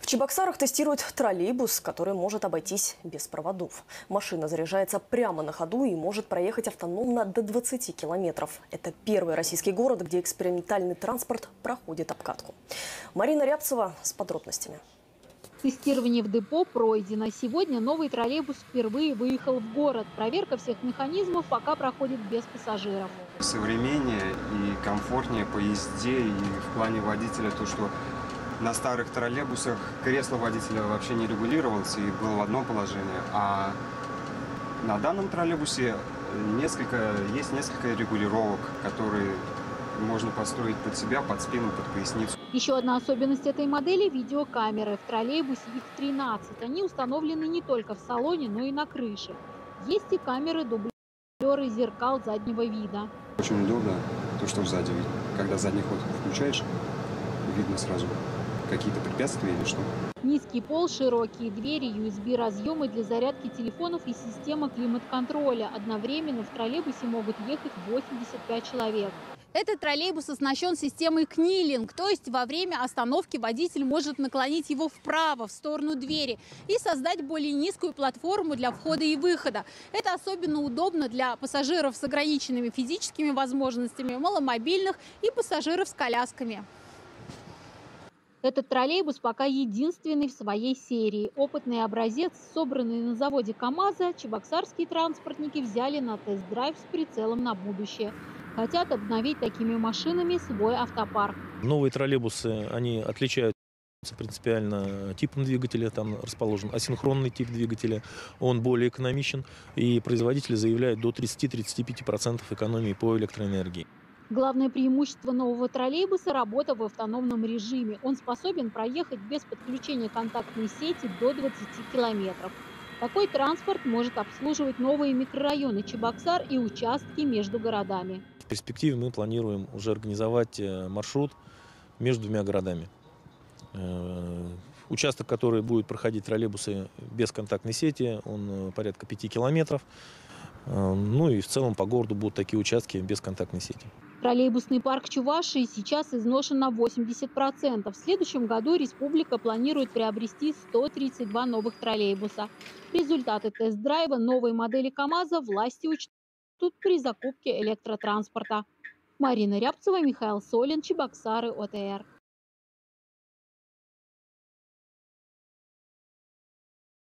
В Чебоксарах тестируют троллейбус, который может обойтись без проводов. Машина заряжается прямо на ходу и может проехать автономно до 20 километров. Это первый российский город, где экспериментальный транспорт проходит обкатку. Марина Рябцева с подробностями. Тестирование в депо пройдено. Сегодня новый троллейбус впервые выехал в город. Проверка всех механизмов пока проходит без пассажиров. Современнее и комфортнее по езде и в плане водителя то, что на старых троллейбусах кресло водителя вообще не регулировалось и было в одном положении, а на данном троллейбусе несколько, есть несколько регулировок, которые можно построить под себя, под спину, под поясницу. Еще одна особенность этой модели – видеокамеры. В троллейбусе их 13. Они установлены не только в салоне, но и на крыше. Есть и камеры дублеры зеркал заднего вида. Очень удобно то, что сзади видно. Когда задний ход включаешь, видно сразу какие-то препятствия или что. Низкий пол, широкие двери, USB-разъемы для зарядки телефонов и система климат-контроля. Одновременно в троллейбусе могут ехать 85 человек. Этот троллейбус оснащен системой книлинг, то есть во время остановки водитель может наклонить его вправо, в сторону двери, и создать более низкую платформу для входа и выхода. Это особенно удобно для пассажиров с ограниченными физическими возможностями, маломобильных и пассажиров с колясками. Этот троллейбус пока единственный в своей серии. Опытный образец, собранный на заводе КАМАЗа, чебоксарские транспортники взяли на тест-драйв с прицелом на будущее. Хотят обновить такими машинами свой автопарк. Новые троллейбусы, они отличаются принципиально типом двигателя, там расположен асинхронный тип двигателя, он более экономичен, и производители заявляют до 30-35% экономии по электроэнергии. Главное преимущество нового троллейбуса – работа в автономном режиме. Он способен проехать без подключения контактной сети до 20 километров. Такой транспорт может обслуживать новые микрорайоны Чебоксар и участки между городами. В перспективе мы планируем уже организовать э, маршрут между двумя городами. Э, участок, который будет проходить троллейбусы без контактной сети, он э, порядка 5 километров. Ну и в целом по городу будут такие участки без контактной сети. Троллейбусный парк Чувашии сейчас изношен на 80%. В следующем году республика планирует приобрести 132 новых троллейбуса. Результаты тест-драйва новой модели КАМАЗа власти учтут при закупке электротранспорта. Марина Рябцева, Михаил Солин, Чебоксары, ОТР.